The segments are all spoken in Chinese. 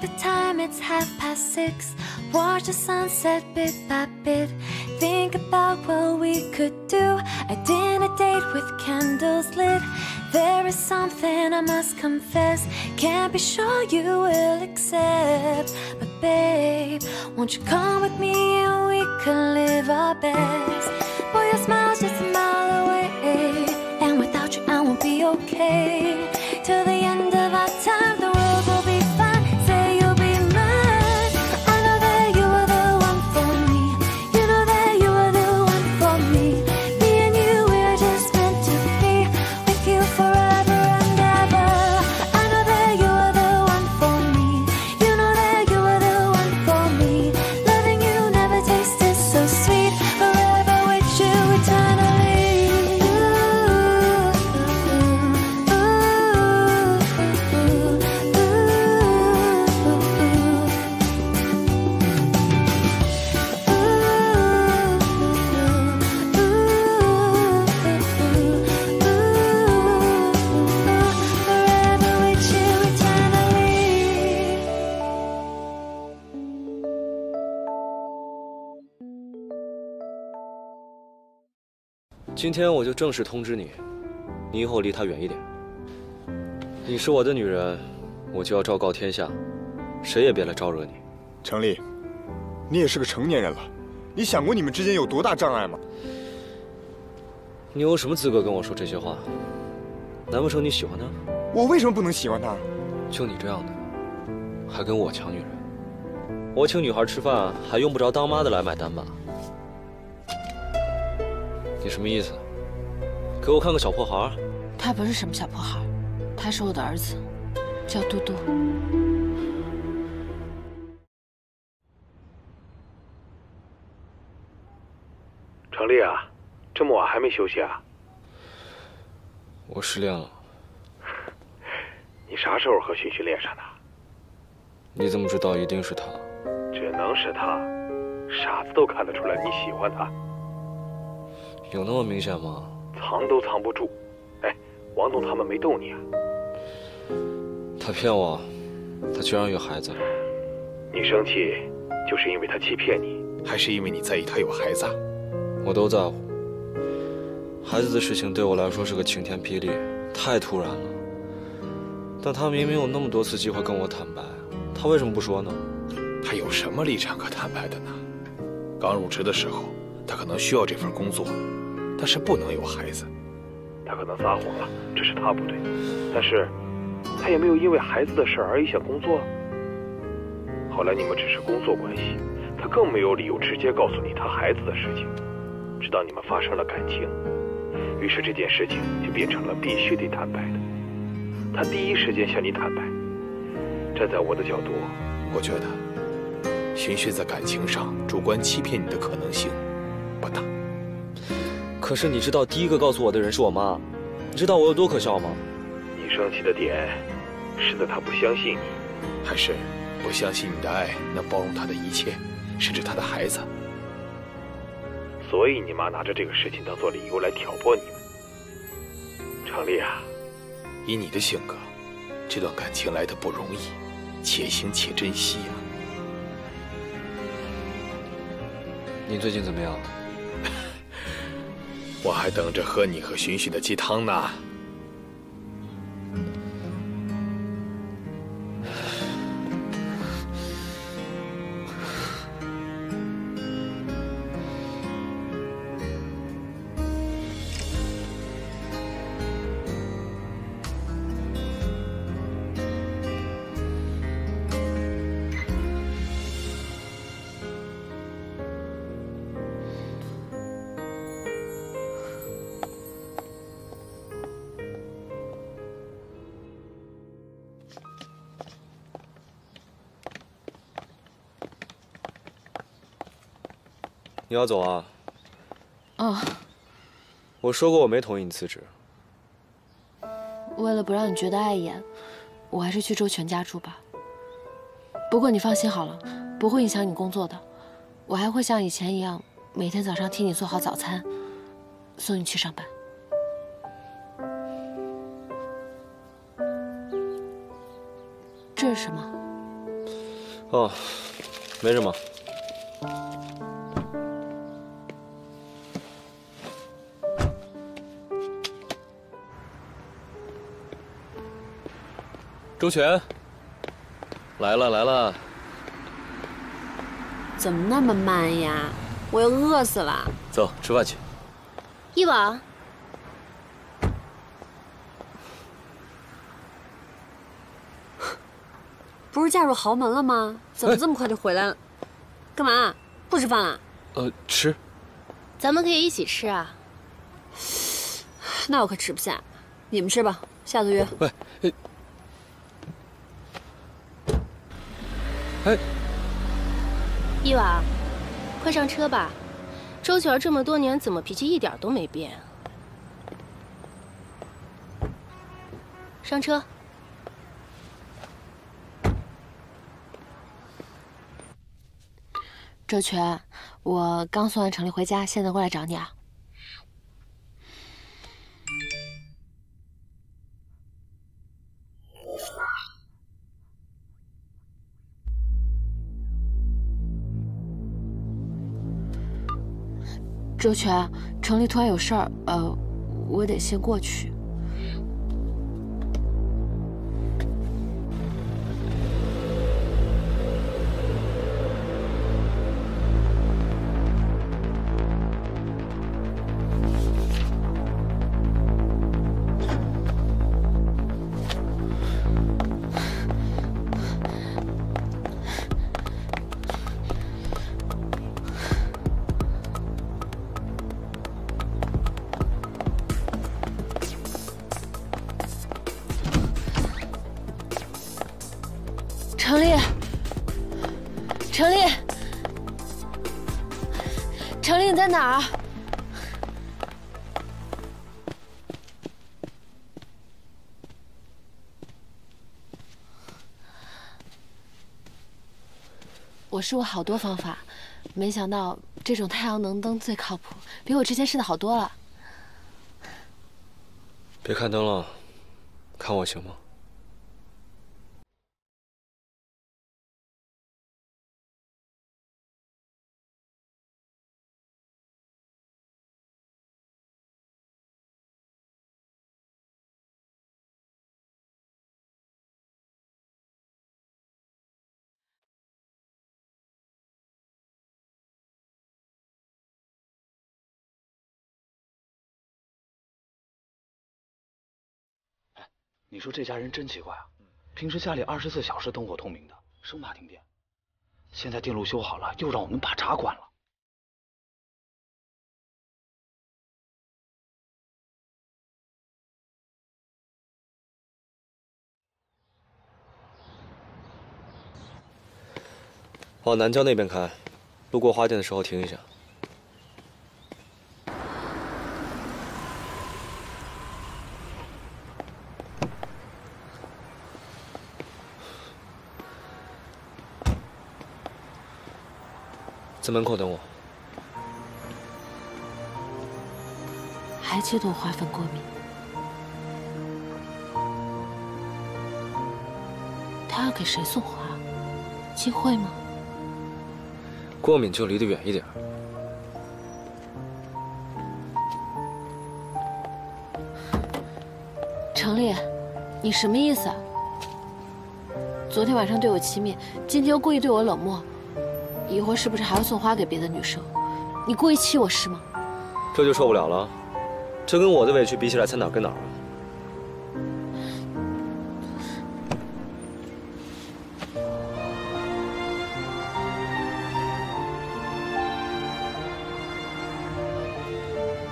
The time, it's half past six. Watch the sunset bit by bit. Think about what we could do. A dinner date with candles lit. There is something I must confess. Can't be sure you will accept. But babe, won't you come with me and we can live our best? Boy, your smile's just a mile away. And without you, I won't be okay. 今天我就正式通知你，你以后离他远一点。你是我的女人，我就要昭告天下，谁也别来招惹你。程丽，你也是个成年人了，你想过你们之间有多大障碍吗？你有什么资格跟我说这些话？难不成你喜欢他？我为什么不能喜欢他？就你这样的，还跟我抢女人？我请女孩吃饭，还用不着当妈的来买单吧？你什么意思？给我看个小破孩？他不是什么小破孩，他是我的儿子，叫嘟嘟。程丽啊，这么晚还没休息啊？我失恋了，你啥时候和寻寻恋上的？你怎么知道一定是他？只能是他，傻子都看得出来你喜欢他，有那么明显吗？藏都藏不住。哎，王总他们没逗你啊？他骗我，他居然有孩子。你生气，就是因为他欺骗你，还是因为你在意他有孩子啊？我都在乎。孩子的事情对我来说是个晴天霹雳，太突然了。但他明明有那么多次机会跟我坦白，他为什么不说呢？他有什么立场可坦白的呢？刚入职的时候，他可能需要这份工作，但是不能有孩子。他可能撒谎了，这是他不对，但是他也没有因为孩子的事而影响工作。后来你们只是工作关系，他更没有理由直接告诉你他孩子的事情，直到你们发生了感情，于是这件事情就变成了必须得坦白的。他第一时间向你坦白。站在我的角度，我觉得寻寻在感情上主观欺骗你的可能性不大。可是你知道第一个告诉我的人是我妈，你知道我有多可笑吗？你生气的点是在她不相信你，还是不相信你的爱能包容她的一切，甚至她的孩子？所以你妈拿着这个事情当做理由来挑拨你们。程丽啊，以你的性格，这段感情来的不容易，且行且珍惜呀、你最近怎么样？我还等着喝你和寻寻的鸡汤呢。要走啊？哦，我说过我没同意你辞职。为了不让你觉得碍眼，我还是去周全家住吧。不过你放心好了，不会影响你工作的。我还会像以前一样，每天早上替你做好早餐，送你去上班。这是什么？哦，没什么。周全，来了来了。怎么那么慢呀？我要饿死了。走，吃饭去。一宝，不是嫁入豪门了吗？怎么这么快就回来了？干嘛？不吃饭了？呃，吃。咱们可以一起吃啊。那我可吃不下，你们吃吧，下次约。喂，哎，一娃，快上车吧。周全这么多年，怎么脾气一点都没变？上车。周全，我刚送完程丽回家，现在过来找你啊。周全，城里突然有事儿，呃，我得先过去。我试过好多方法，没想到这种太阳能灯最靠谱，比我之前试的好多了。别看灯了，看我行吗？你说这家人真奇怪啊！平时家里二十四小时灯火通明的，生怕停电。现在电路修好了，又让我们把闸关了。往南郊那边开，路过花店的时候停一下。在门口等我。还切对花粉过敏，他要给谁送花？金慧吗？过敏就离得远一点。程丽，你什么意思？昨天晚上对我亲密，今天又故意对我冷漠。以后是不是还要送花给别的女生？你故意气我是吗？这就受不了了，这跟我的委屈比起来，才哪跟哪儿啊？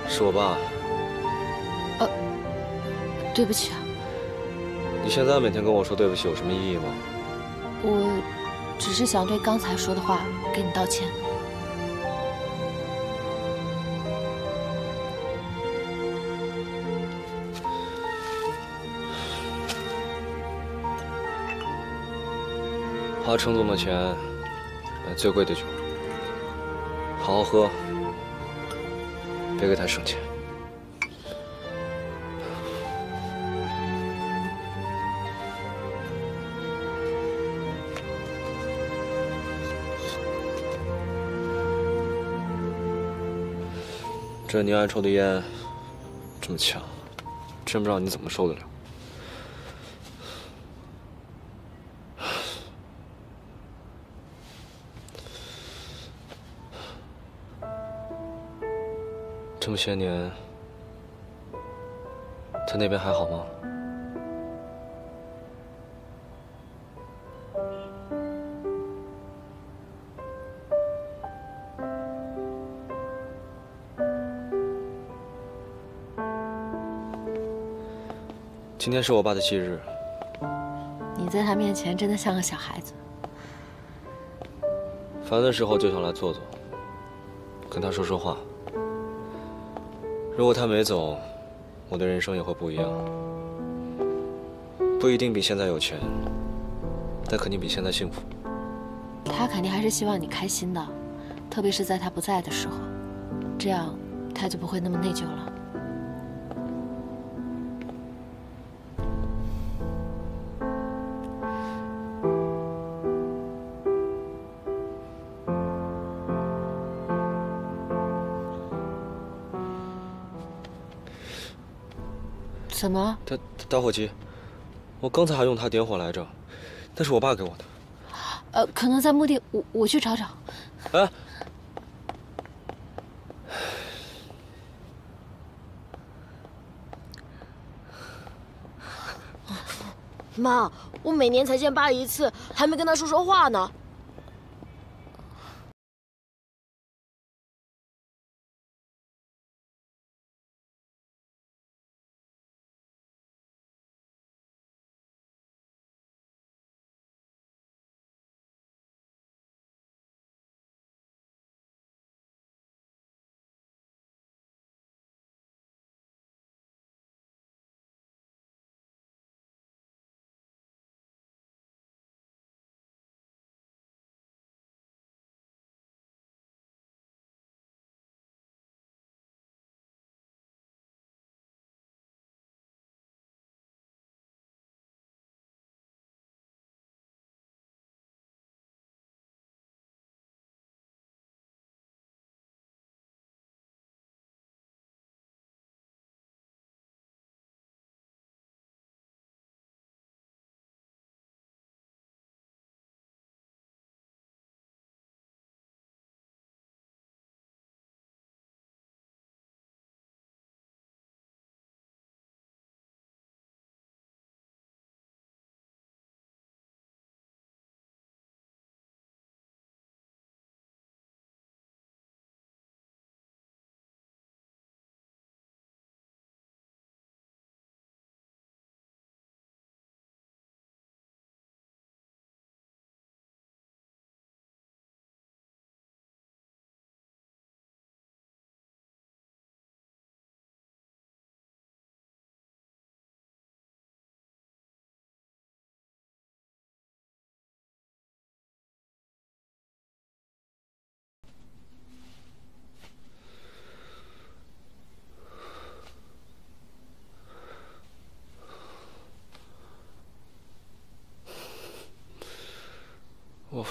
是我爸。呃，对不起啊。你现在每天跟我说对不起有什么意义吗？我。只是想对刚才说的话给你道歉。花程总的钱买最贵的酒，好好喝，别给他省钱。这你爱抽的烟这么呛，真不知道你怎么受得了。这么些年，他那边还好吗？今天是我爸的忌日，你在他面前真的像个小孩子。烦的时候就想来坐坐，跟他说说话。如果他没走，我的人生也会不一样。不一定比现在有钱，但肯定比现在幸福。他肯定还是希望你开心的，特别是在他不在的时候，这样他就不会那么内疚了。怎么？打打火机，我刚才还用它点火来着，那是我爸给我的。呃，可能在墓地，我我去找找。哎，妈，我每年才见爸一次，还没跟他说说话呢。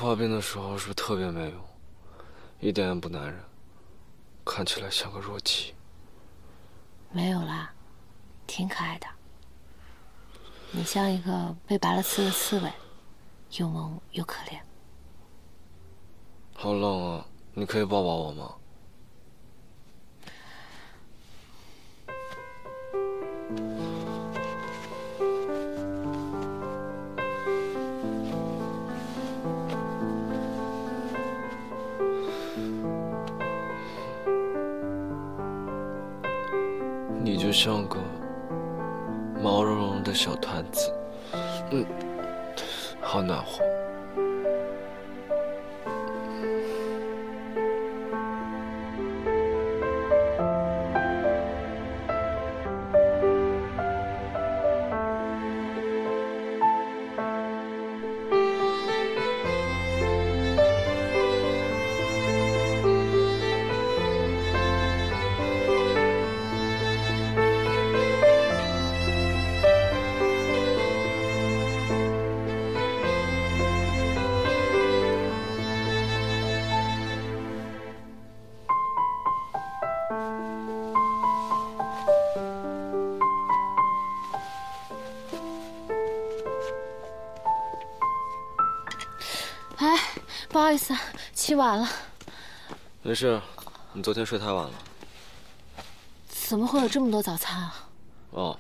发病的时候是不是特别没用，一点也不男人，看起来像个弱鸡？没有啦，挺可爱的。你像一个被拔了刺的刺猬，又萌又可怜。好冷啊，你可以抱抱我吗？就像个毛茸茸的小团子，嗯，好暖和。不好意思，起晚了。没事，你昨天睡太晚了。怎么会有这么多早餐啊？哦，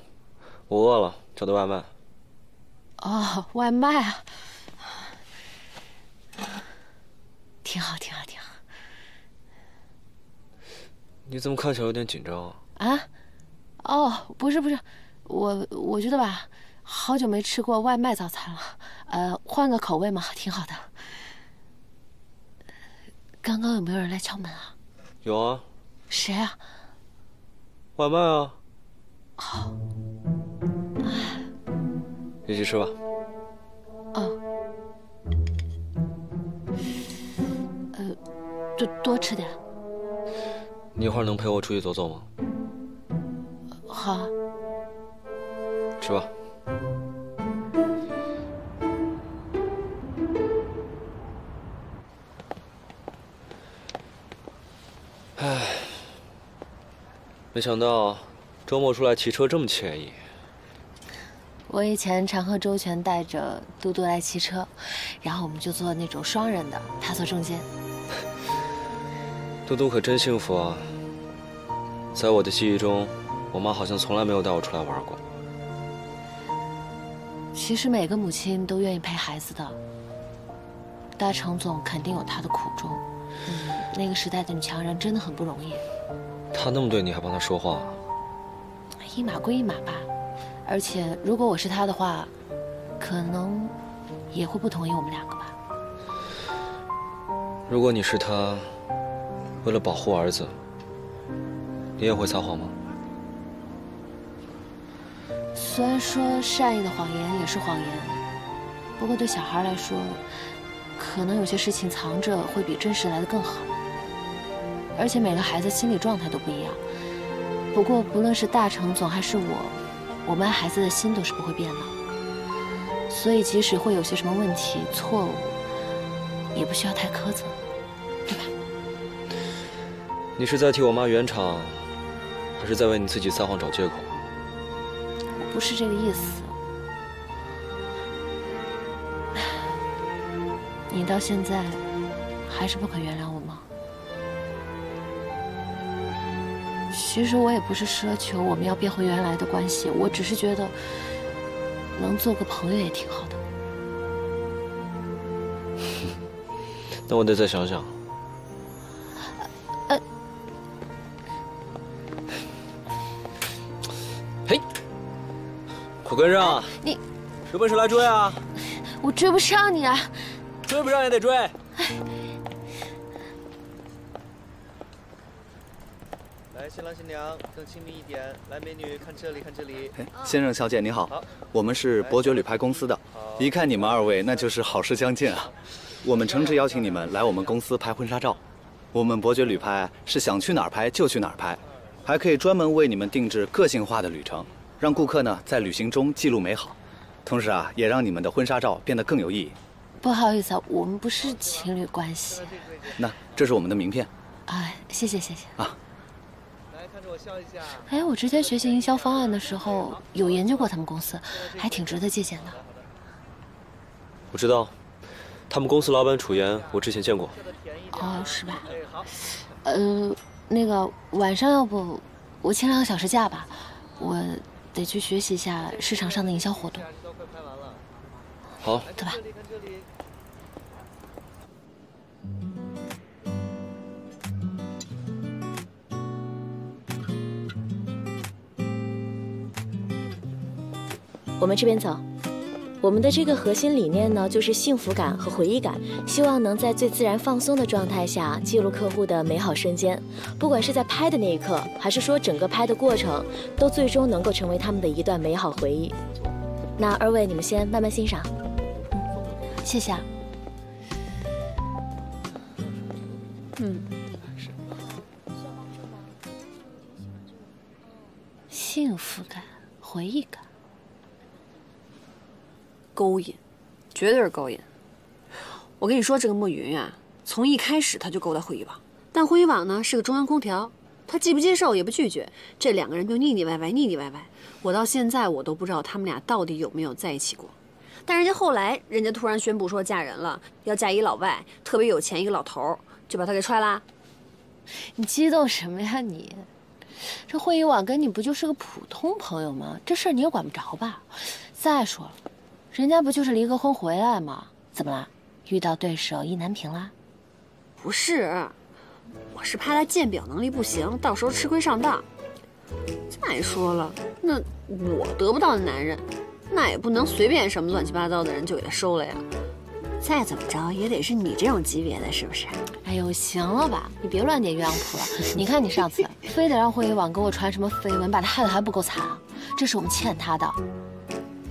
我饿了，叫的外卖。哦，外卖啊，挺好，挺好，挺好。你怎么看起来有点紧张啊？啊？哦，不是不是，我我觉得吧，好久没吃过外卖早餐了，呃，换个口味嘛，挺好的。刚刚有没有人来敲门啊？有啊。谁啊？外卖啊。好。一起吃吧。哦。呃，多多吃点。你一会儿能陪我出去走走吗？好。吃吧。唉，没想到周末出来骑车这么惬意。我以前常和周全带着嘟嘟来骑车，然后我们就坐那种双人的，他坐中间。嘟嘟可真幸福啊！在我的记忆中，我妈好像从来没有带我出来玩过。其实每个母亲都愿意陪孩子的。大成总肯定有他的苦衷。嗯，那个时代的女强人真的很不容易。他那么对你，还帮他说话？一码归一码吧。而且，如果我是他的话，可能也会不同意我们两个吧。如果你是他，为了保护儿子，你也会撒谎吗？虽然说善意的谎言也是谎言，不过对小孩来说，可能有些事情藏着会比真实来的更好。而且每个孩子心理状态都不一样。不过，不论是大程总还是我。我们爱孩子的心都是不会变的，所以即使会有些什么问题、错误，也不需要太苛责，对吧？你是在替我妈圆场，还是在为你自己撒谎找借口？我不是这个意思。你到现在还是不肯原谅我其实我也不是奢求我们要变回原来的关系，我只是觉得能做个朋友也挺好的。那我得再想想。呃，嘿，快跟上！你有本事来追啊！我追不上你啊！追不上也得追。新郎新娘更亲密一点，来，美女看这里，看这里。先生小姐你好，我们是伯爵旅拍公司的，一看你们二位那就是好事将近啊。我们诚挚邀请你们来我们公司拍婚纱照。我们伯爵旅拍是想去哪儿拍就去哪儿拍，还可以专门为你们定制个性化的旅程，让顾客呢在旅行中记录美好，同时啊也让你们的婚纱照变得更有意义。不好意思啊，我们不是情侣关系。那这是我们的名片。啊，谢谢谢谢啊。哎，我之前学习营销方案的时候有研究过他们公司，还挺值得借鉴的。我知道，他们公司老板楚言，我之前见过。哦，是吧？呃，那个晚上要不我请两个小时假吧，我得去学习一下市场上的营销活动。好，走吧。我们这边走。我们的这个核心理念呢，就是幸福感和回忆感，希望能在最自然放松的状态下记录客户的美好瞬间。不管是在拍的那一刻，还是说整个拍的过程，都最终能够成为他们的一段美好回忆。那二位，你们先慢慢欣赏。嗯，谢谢。嗯。幸福感，回忆感。勾引，绝对是勾引。我跟你说，这个莫云啊，从一开始他就勾搭惠一网，但惠一网呢是个中央空调，他既不接受也不拒绝，这两个人就腻腻歪歪，腻腻歪歪。我到现在我都不知道他们俩到底有没有在一起过。但人家后来，人家突然宣布说嫁人了，要嫁一老外，特别有钱一个老头，就把他给踹啦。你激动什么呀你？这慧一网跟你不就是个普通朋友吗？这事儿你也管不着吧？再说了，人家不就是离个婚回来吗？怎么了？遇到对手意难平啦？不是，我是怕他鉴表能力不行，到时候吃亏上当。再说了，那我得不到的男人，那也不能随便什么乱七八糟的人就给他收了呀。再怎么着也得是你这种级别的，是不是？哎呦，行了吧，你别乱点鸳鸯谱了。你看你上次非得让霍一网给我传什么绯闻，把他害得还不够惨啊？这是我们欠他的。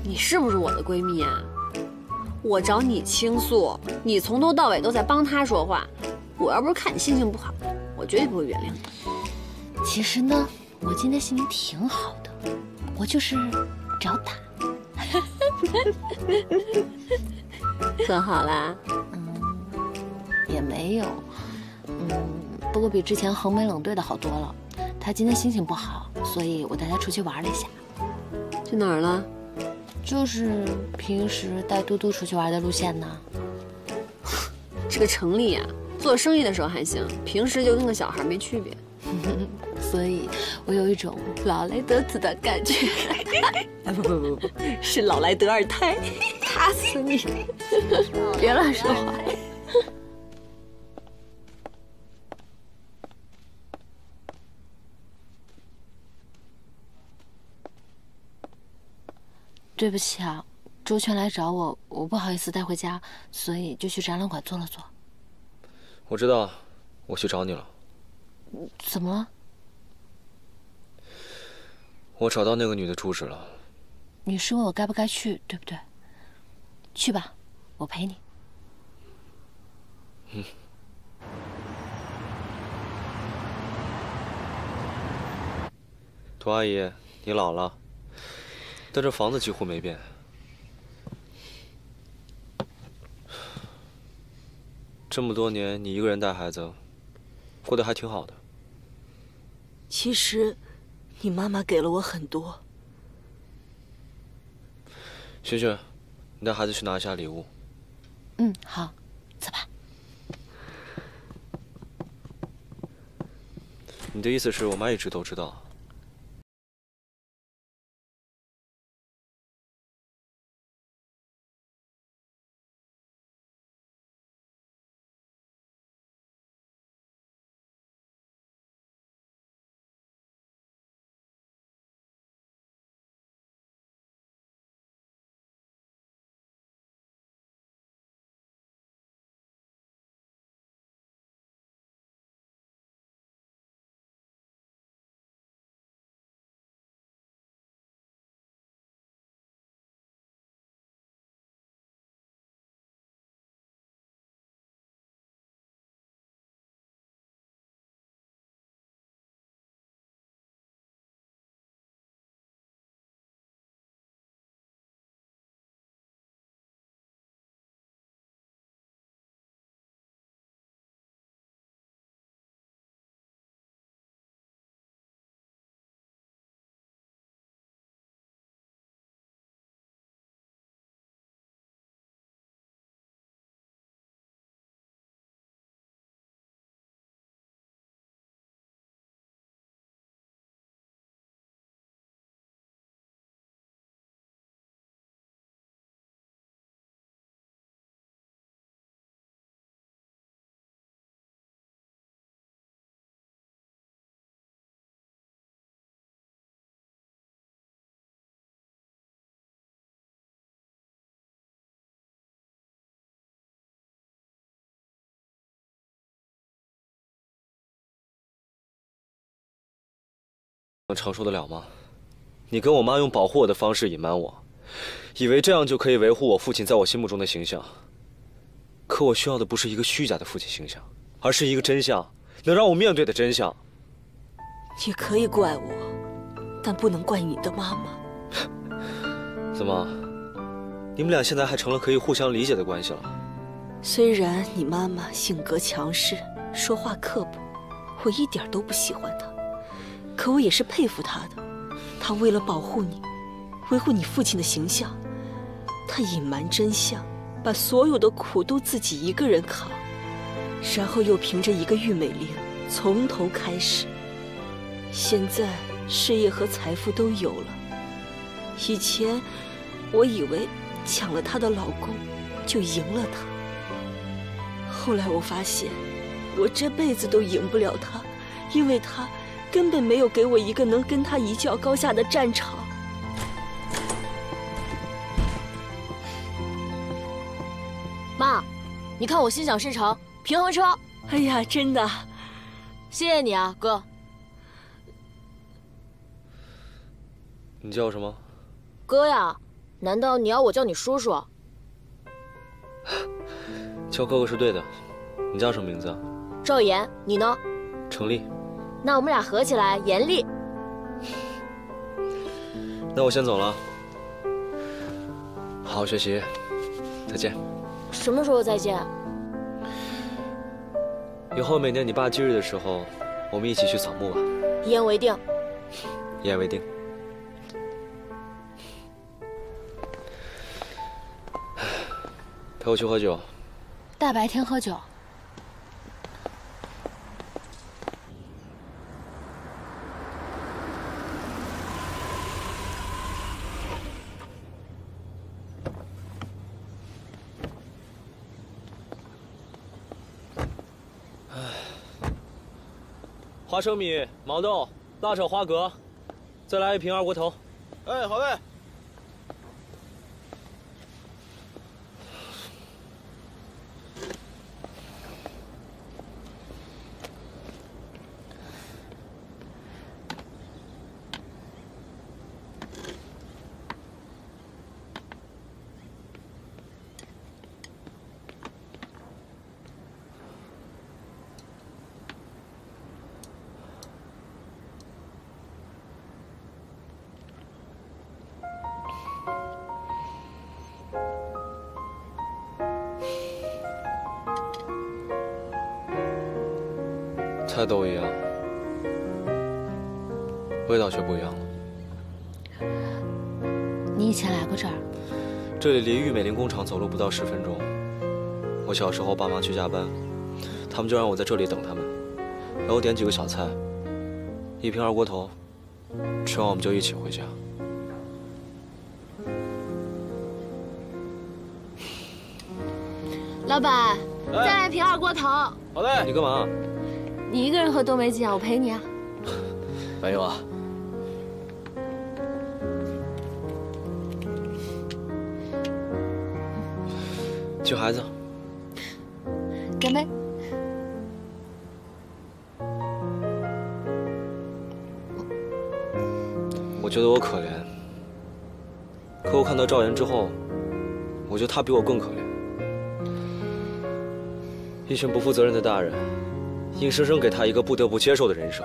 你是不是我的闺蜜啊？我找你倾诉，你从头到尾都在帮他说话。我要不是看你心情不好，我绝对不会原谅你。其实呢，我今天心情挺好的，我就是找打。和好啦？嗯，也没有。嗯，不过比之前横眉冷对的好多了。他今天心情不好，所以我带他出去玩了一下。去哪儿了？就是平时带嘟嘟出去玩的路线呢。这个程丽呀，做生意的时候还行，平时就跟个小孩没区别。所以，我有一种老来得子的感觉。哎，不不不不，是老来得二胎，打死你！别乱说话。对不起啊，周全来找我，我不好意思带回家，所以就去展览馆坐了坐。我知道，我去找你了。怎么了？我找到那个女的住址了。你是问我该不该去，对不对？去吧，我陪你。嗯。涂阿姨，你老了。但这房子几乎没变。这么多年，你一个人带孩子，过得还挺好的。其实，你妈妈给了我很多。萱萱，你带孩子去拿一下礼物。嗯，好，走吧。你的意思是我妈一直都知道？能承受得了吗？你跟我妈用保护我的方式隐瞒我，以为这样就可以维护我父亲在我心目中的形象。可我需要的不是一个虚假的父亲形象，而是一个真相，能让我面对的真相。你可以怪我，但不能怪你的妈妈。怎么，你们俩现在还成了可以互相理解的关系了？虽然你妈妈性格强势，说话刻薄，我一点都不喜欢她。可我也是佩服他的，他为了保护你，维护你父亲的形象，他隐瞒真相，把所有的苦都自己一个人扛，然后又凭着一个玉美玲从头开始。现在事业和财富都有了，以前我以为抢了她的老公就赢了她，后来我发现我这辈子都赢不了他，因为他根本没有给我一个能跟他一较高下的战场。妈，你看我心想事成，平衡车。哎呀，真的，谢谢你啊，哥。你叫什么？哥呀，难道你要我叫你叔叔？叫哥哥是对的。你叫什么名字？赵岩，你呢？程立。那我们俩合起来，严厉。那我先走了，好好学习，再见。什么时候再见？以后每年你爸忌日的时候，我们一起去扫墓吧。一言为定。一言为定。陪我去喝酒。大白天喝酒。花生米、毛豆、辣炒花蛤，再来一瓶二锅头。哎，好嘞。都一样，味道却不一样了。你以前来过这儿？这里离玉美林工厂走路不到十分钟。我小时候爸妈去加班，他们就让我在这里等他们，然后点几个小菜，一瓶二锅头，吃完我们就一起回家。老板，再来瓶二锅头。好嘞。你干嘛？你一个人喝多没劲啊，我陪你啊。没有啊。救孩子。干杯。我觉得我可怜，可我看到赵岩之后，我觉得他比我更可怜。一群不负责任的大人。硬生生给他一个不得不接受的人生。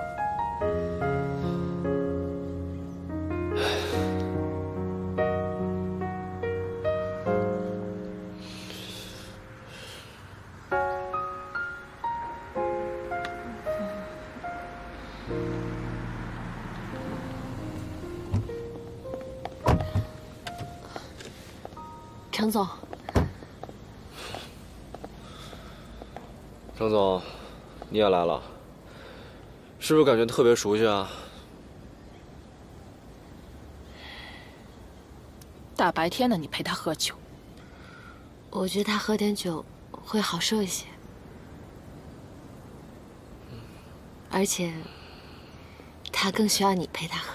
程总，程总。你也来了，是不是感觉特别熟悉啊？大白天的，你陪他喝酒，我觉得他喝点酒会好受一些，而且他更需要你陪他喝。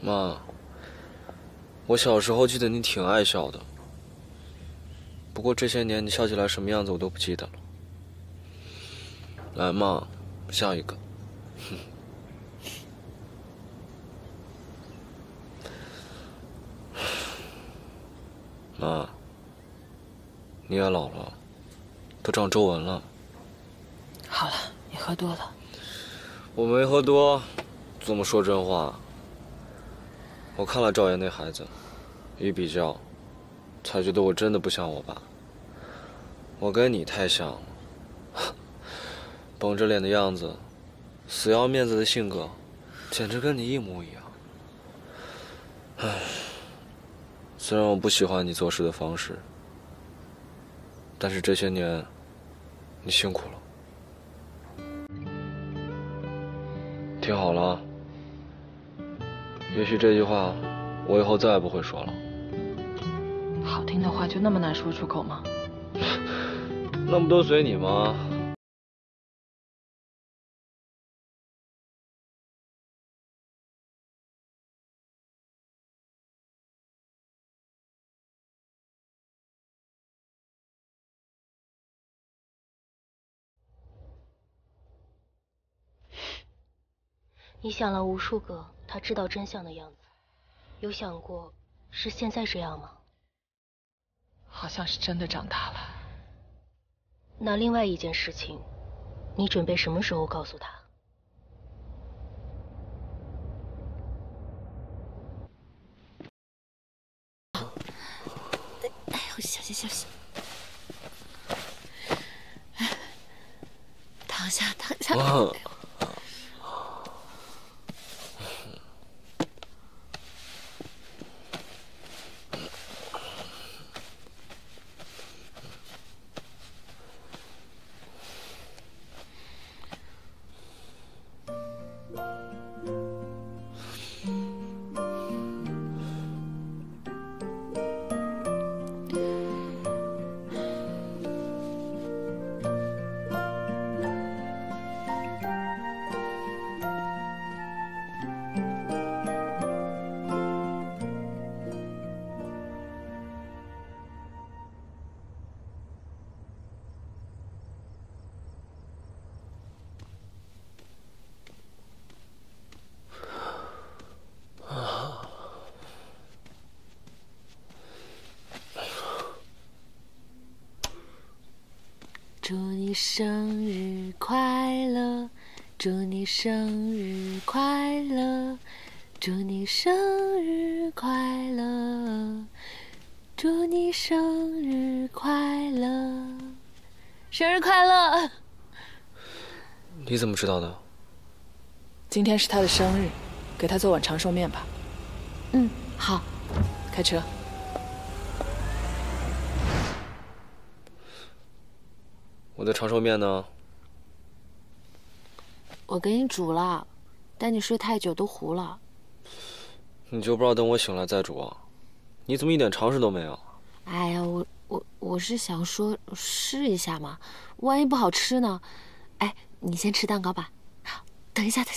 妈。我小时候记得你挺爱笑的，不过这些年你笑起来什么样子我都不记得了。来嘛，笑一个。妈，你也老了，都长皱纹了。好了，你喝多了。我没喝多，怎么说真话？我看了赵岩那孩子。一比较，才觉得我真的不像我爸。我跟你太像了，绷着脸的样子，死要面子的性格，简直跟你一模一样。唉，虽然我不喜欢你做事的方式，但是这些年，你辛苦了。听好了，也许这句话，我以后再也不会说了。好听的话就那么难说出口吗？那不都随你吗？你想了无数个他知道真相的样子，有想过是现在这样吗？好像是真的长大了。那另外一件事情，你准备什么时候告诉他？生日快乐！祝你生日快乐！祝你生日快乐！祝你生日快乐！生日快乐！你怎么知道的？今天是他的生日，给他做碗长寿面吧。嗯，好。开车。我的长寿面呢？我给你煮了，但你睡太久都糊了。你就不知道等我醒来再煮啊？你怎么一点常识都没有？哎呀，我我我是想说试一下嘛，万一不好吃呢？哎，你先吃蛋糕吧。好，等一下，等一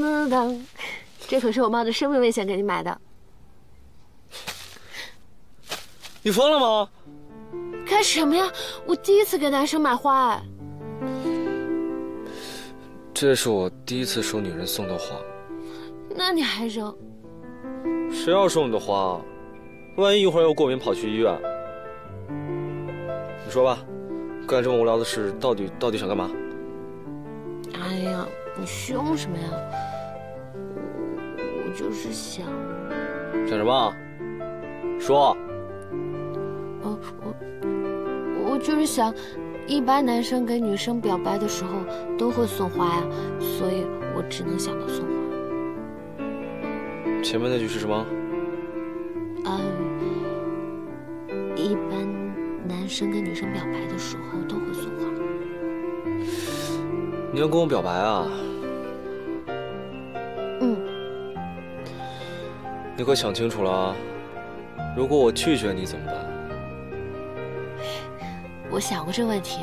下。噔噔噔噔，这可是我冒着生命危险给你买的。你疯了吗？干什么呀？我第一次给男生买花哎。这是我第一次收女人送的花。那你还扔？谁要收你的花？万一一会儿又过敏跑去医院？你说吧，干这么无聊的事，到底到底想干嘛？哎呀，你凶什么呀？我我就是想。想什么？说。我我我就是想，一般男生给女生表白的时候都会送花呀，所以我只能想到送花。前面那句是什么？嗯，一般男生跟女生表白的时候都会送花。你要跟我表白啊？嗯。你可想清楚了啊，如果我拒绝你怎么办？我想过这问题，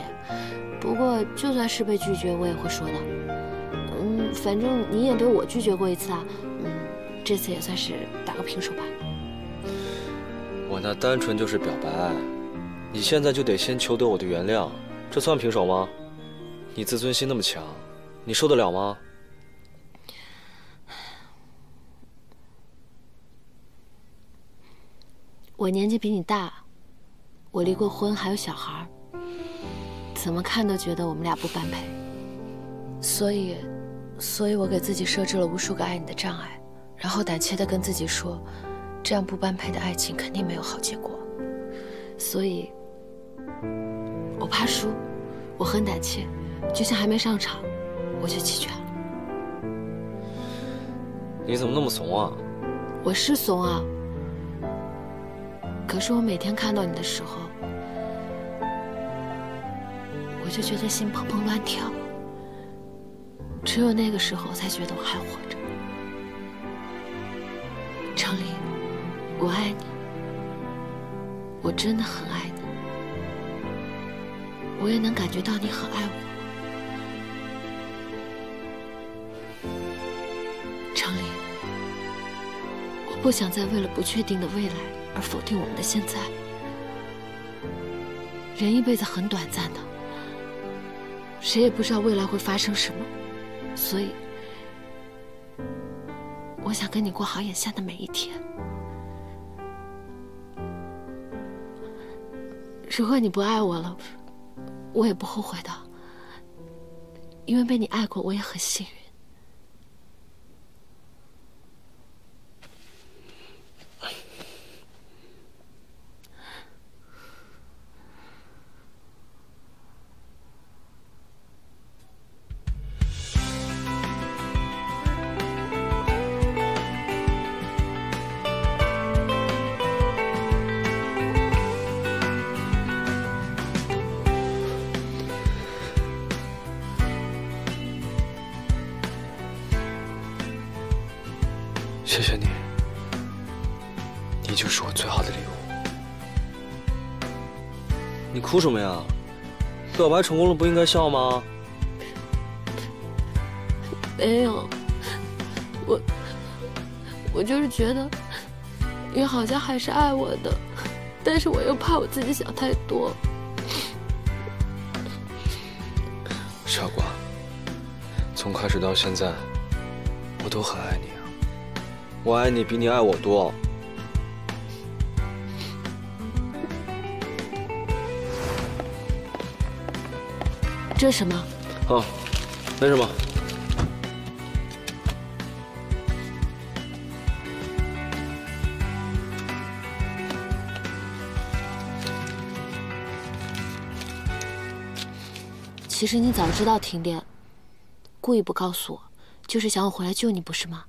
不过就算是被拒绝，我也会说的。嗯，反正你也被我拒绝过一次啊。嗯，这次也算是打个平手吧。我那单纯就是表白，你现在就得先求得我的原谅，这算平手吗？你自尊心那么强，你受得了吗？我年纪比你大，我离过婚，还有小孩，怎么看都觉得我们俩不般配。所以，所以我给自己设置了无数个爱你的障碍，然后胆怯的跟自己说，这样不般配的爱情肯定没有好结果。所以，我怕输，我很胆怯，就像还没上场，我就弃权了。你怎么那么怂啊？我是怂啊，可是我每天看到你的时候，我就觉得心砰砰乱跳。只有那个时候，我才觉得我还活着。程琳，我爱你，我真的很爱你，我也能感觉到你很爱我。不想再为了不确定的未来而否定我们的现在。人一辈子很短暂的，谁也不知道未来会发生什么。所以，我想跟你过好眼下的每一天。如果你不爱我了，我也不后悔的，因为被你爱过，我也很幸运。什么呀？表白成功了不应该笑吗？没有，我我就是觉得你好像还是爱我的，但是我又怕我自己想太多。傻瓜，从开始到现在，我都很爱你啊。我爱你比你爱我多。这是什么？啊，没什么。其实你早知道停电，故意不告诉我，就是想我回来救你，不是吗？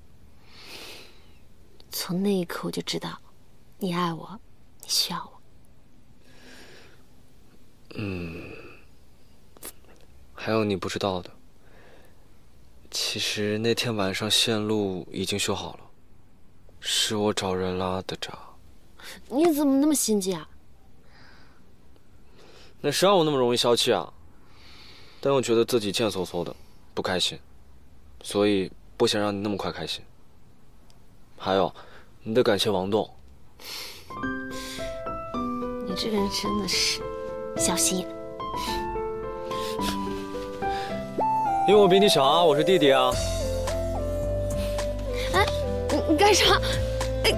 从那一刻我就知道，你爱我，你需要我。嗯，还有你不知道的，其实那天晚上线路已经修好了，是我找人拉的闸。你怎么那么心机啊？那谁让我那么容易消气啊？但又觉得自己贱嗖嗖的，不开心，所以不想让你那么快开心。还有，你得感谢王栋。你这个人真的是小心眼。因为我比你小啊，我是弟弟啊。哎，你你干啥？哎，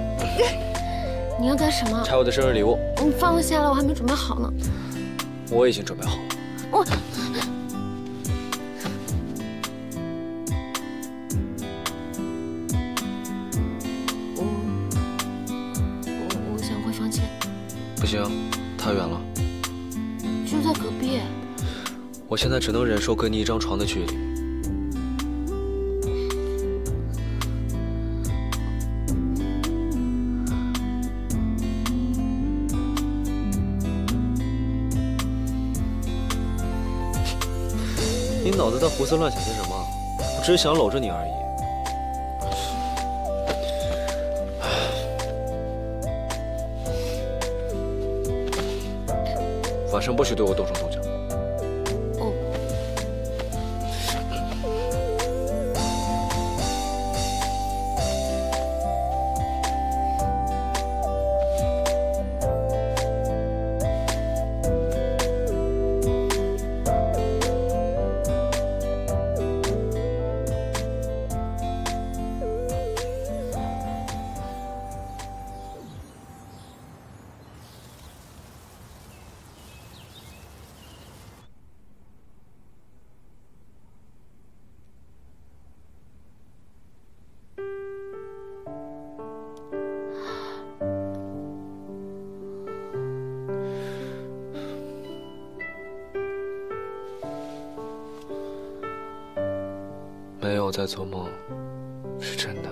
你要干什么？拆我的生日礼物。你放下来，我还没准备好呢。我已经准备好了。我我想回房间。不行，太远了。我现在只能忍受跟你一张床的距离。你脑子在胡思乱想些什么？我只是想搂着你而已。晚上不许对我动手动脚。在做梦，是真的。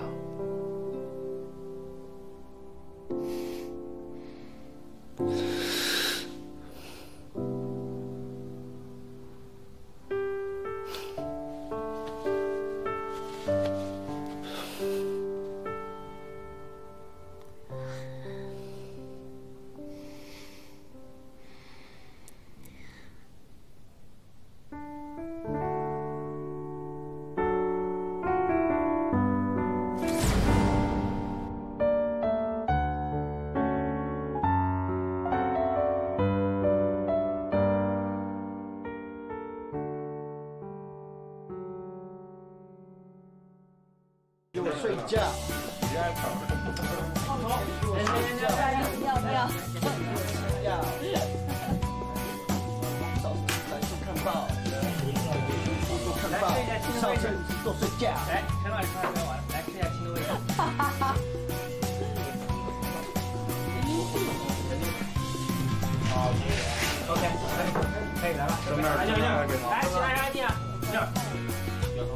好，OK，可以来了。来，尿尿，来，其他人安静啊，尿。要说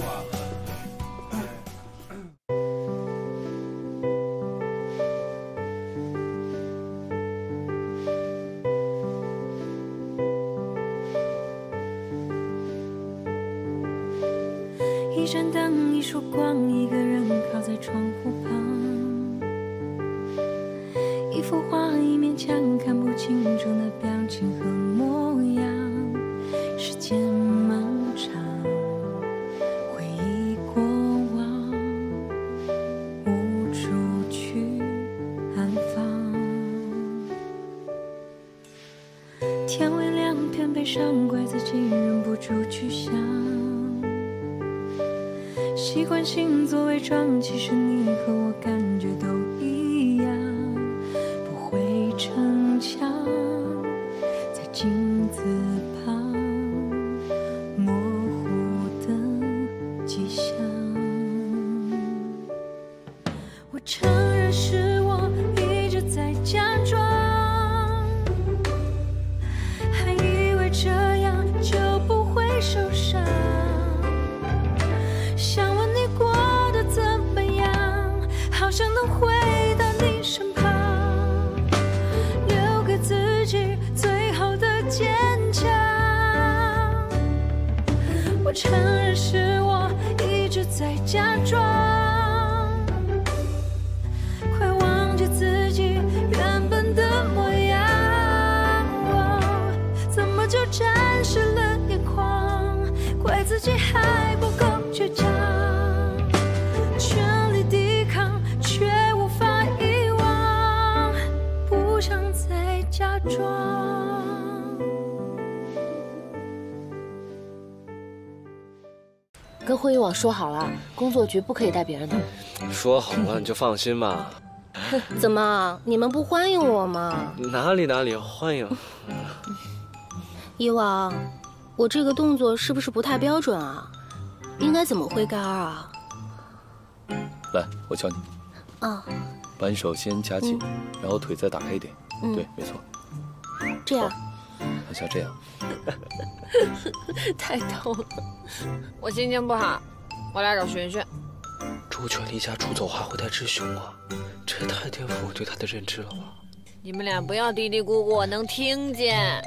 其实承认是我一直在假装，跟会议网说好了，工作局不可以带别人的。说好了，你就放心吧。怎么，你们不欢迎我吗？哪里哪里，欢迎。以往，我这个动作是不是不太标准啊？应该怎么挥杆啊？来，我教你。啊，把你手先夹紧，然后腿再打开一点。嗯对，没错。这样。好像这样。太逗了，我心情不好，我来找璇璇。朱全离家出走还会带只熊啊，这也太颠覆我对他的认知了吧？你们俩不要嘀嘀咕咕，我能听见。